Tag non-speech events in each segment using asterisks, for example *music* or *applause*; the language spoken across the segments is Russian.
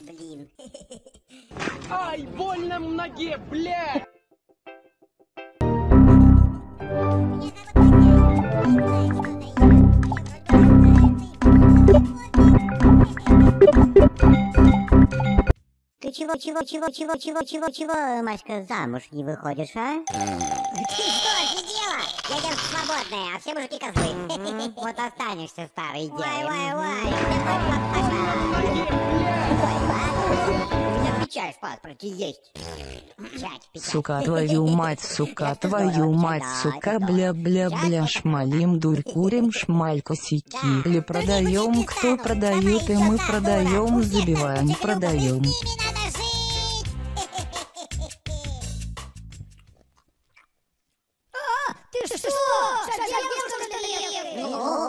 Блин. Ай, больно в ноге, бля! Ты чего, чего, чего, чего, чего, чего, чего, Маська, замуж не выходишь, а? Ты что, офигела? Я теперь свободная, а все мужики козлы. Вот останешься старой девой. Вай, вай, вай. Сука твою мать, сука твою мать, сука бля-бля-бля, шмалим, дурь курим, шмаль косяки. Или продаем, кто продает, и мы продаем, забиваем, продаем.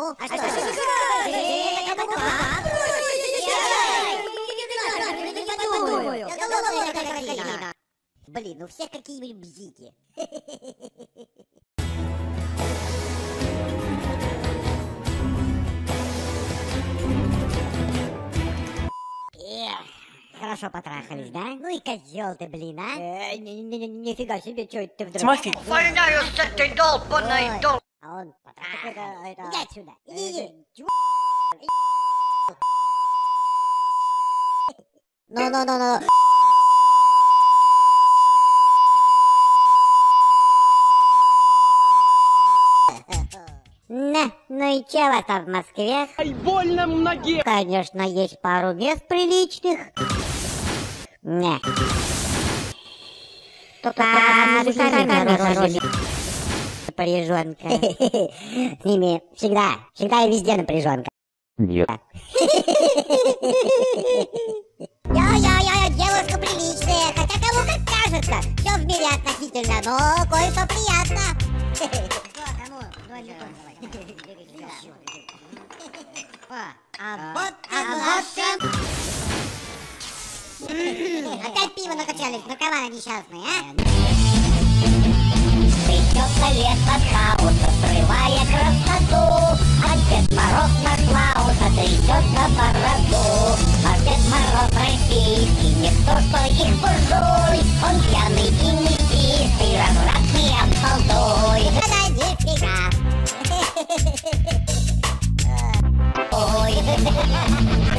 Ну, а что? Это? Блин, у всех какие-нибудь бзики. Хорошо потрахались, да? Ну и козел ты, блин, а? Э, ни- ни- ни- Нифига себе, что это ты вдруг... Тимофей, Увольняю с этой долбанной Ой. Он потрахал. Иди отсюда. Иди. Ну, ну, ну, ну. На, ну и че там в Москве? ай, больно в ноге! Конечно, есть пару мест приличных. Не. Только напряженка. *laughs* С ними всегда, всегда и везде напряженка. Нет. *laughs* Я-я-я, девушка приличная, хотя кому как кажется. Все в мире относительно, но кое-что приятно. А *laughs* вот, а вот Опять пиво накачались, ну кого несчастные, а? лет от хаоса, скрывая красоту. А Дед Мороз на Клауса трясет на бороду. А Дед Мороз российский, не то, что их буржуй. Он пьяный и метист, и развратный обалдуй. Да нифига! *laughs* Ой, *laughs*